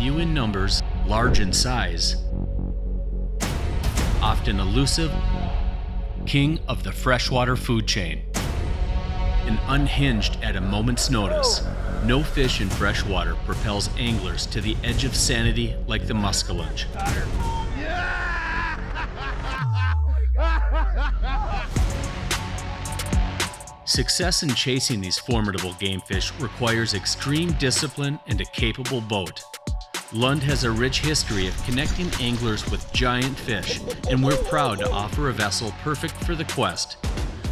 few in numbers, large in size, often elusive, king of the freshwater food chain. And unhinged at a moment's notice, no fish in freshwater propels anglers to the edge of sanity like the muskellunge. Success in chasing these formidable game fish requires extreme discipline and a capable boat. Lund has a rich history of connecting anglers with giant fish, and we're proud to offer a vessel perfect for the quest.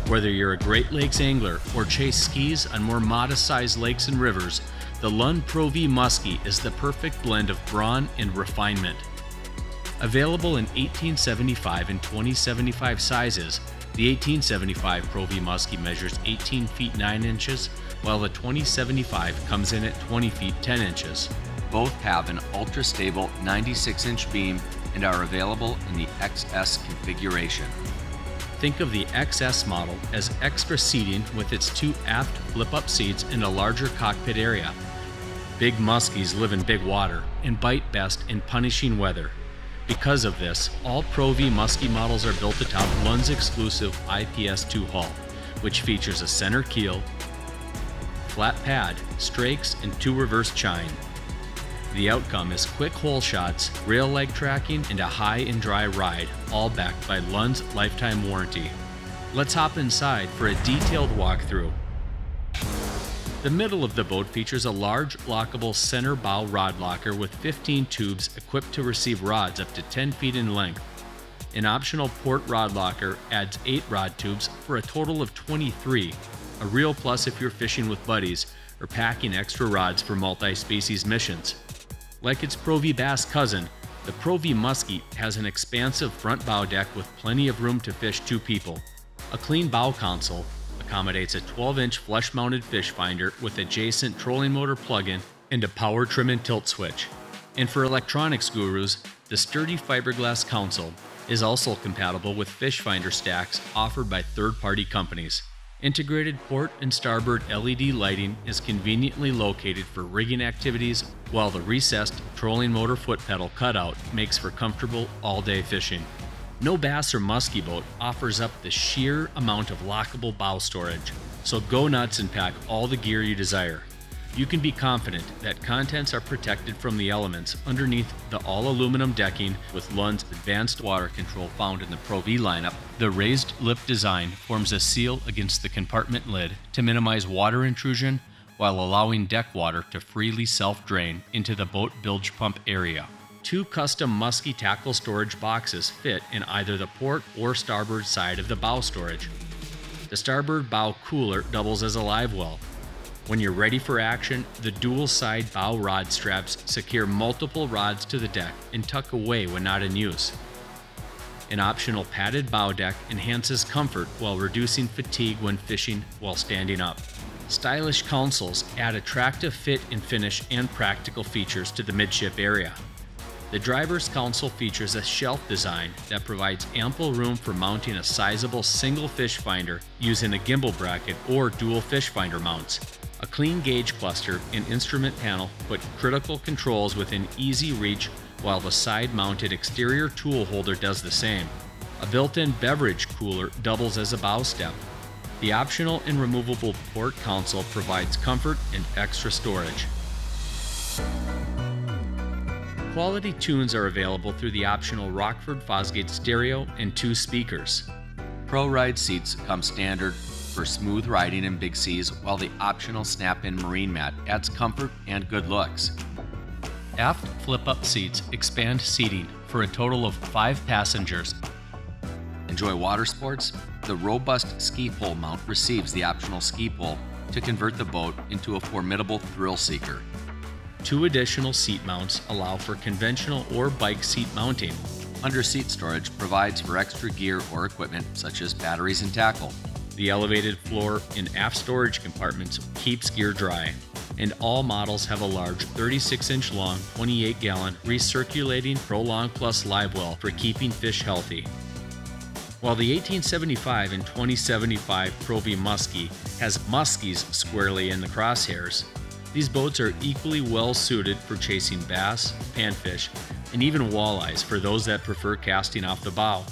Whether you're a Great Lakes angler or chase skis on more modest sized lakes and rivers, the Lund Pro V Muskie is the perfect blend of brawn and refinement. Available in 1875 and 2075 sizes, the 1875 Pro V Muskie measures 18 feet 9 inches, while the 2075 comes in at 20 feet 10 inches. Both have an ultra stable 96 inch beam and are available in the XS configuration. Think of the XS model as extra seating with its two aft flip up seats and a larger cockpit area. Big muskies live in big water and bite best in punishing weather. Because of this, all Pro V Muskie models are built atop Lund's exclusive IPS2 hull, which features a center keel, flat pad, strakes, and two reverse chine. The outcome is quick hole shots, rail leg tracking, and a high and dry ride, all backed by Lund's lifetime warranty. Let's hop inside for a detailed walkthrough. The middle of the boat features a large lockable center bow rod locker with 15 tubes equipped to receive rods up to 10 feet in length. An optional port rod locker adds 8 rod tubes for a total of 23, a real plus if you're fishing with buddies or packing extra rods for multi species missions. Like its Pro V Bass cousin, the Pro V Muskie has an expansive front bow deck with plenty of room to fish two people. A clean bow console accommodates a 12 inch flush mounted fish finder with adjacent trolling motor plug in and a power trim and tilt switch. And for electronics gurus, the sturdy fiberglass console is also compatible with fish finder stacks offered by third party companies. Integrated port and starboard LED lighting is conveniently located for rigging activities, while the recessed trolling motor foot pedal cutout makes for comfortable all day fishing. No bass or muskie boat offers up the sheer amount of lockable bow storage, so go nuts and pack all the gear you desire. You can be confident that contents are protected from the elements underneath the all aluminum decking with Lund's advanced water control found in the Pro V lineup. The raised lip design forms a seal against the compartment lid to minimize water intrusion while allowing deck water to freely self drain into the boat bilge pump area. Two custom musky tackle storage boxes fit in either the port or starboard side of the bow storage. The starboard bow cooler doubles as a live well. When you're ready for action, the dual side bow rod straps secure multiple rods to the deck and tuck away when not in use. An optional padded bow deck enhances comfort while reducing fatigue when fishing while standing up. Stylish consoles add attractive fit and finish and practical features to the midship area. The driver's console features a shelf design that provides ample room for mounting a sizable single fish finder using a gimbal bracket or dual fish finder mounts. A clean gauge cluster and instrument panel put critical controls within easy reach while the side mounted exterior tool holder does the same. A built in beverage cooler doubles as a bow step. The optional and removable port console provides comfort and extra storage. Quality tunes are available through the optional Rockford Fosgate stereo and two speakers. Pro Ride seats come standard for smooth riding in big seas, while the optional snap in marine mat adds comfort and good looks. Aft flip up seats expand seating for a total of five passengers. Enjoy water sports? The robust ski pole mount receives the optional ski pole to convert the boat into a formidable thrill seeker. Two additional seat mounts allow for conventional or bike seat mounting. Under seat storage provides for extra gear or equipment such as batteries and tackle. The elevated floor and aft storage compartments keeps gear dry, and all models have a large 36 inch long, 28 gallon recirculating Prolong Plus live well for keeping fish healthy. While the 1875 and 2075 Pro V Muskie has muskies squarely in the crosshairs, These boats are equally well suited for chasing bass, panfish, and even walleyes for those that prefer casting off the bow.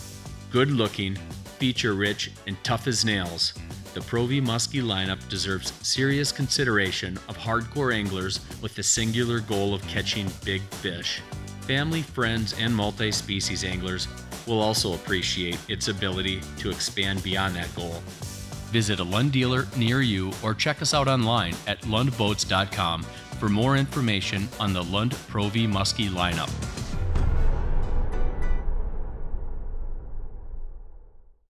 Good looking, feature rich, and tough as nails, the Pro V Muskie lineup deserves serious consideration of hardcore anglers with the singular goal of catching big fish. Family, friends, and multi species anglers will also appreciate its ability to expand beyond that goal. Visit a Lund dealer near you or check us out online at lundboats.com for more information on the Lund Pro V Muskie lineup.